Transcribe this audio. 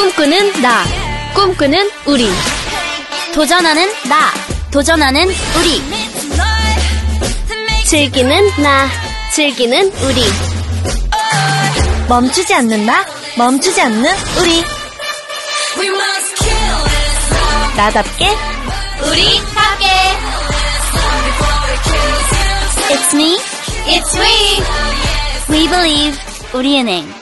꿈꾸는 나, 꿈꾸는 우리. 도전하는 나, 도전하는 우리. 즐기는 나, 즐기는 우리. 멈추지 않는 나, 멈추지 않는 우리. 나답게, 우리답게. It's me, It's we. we believe, 우리은행.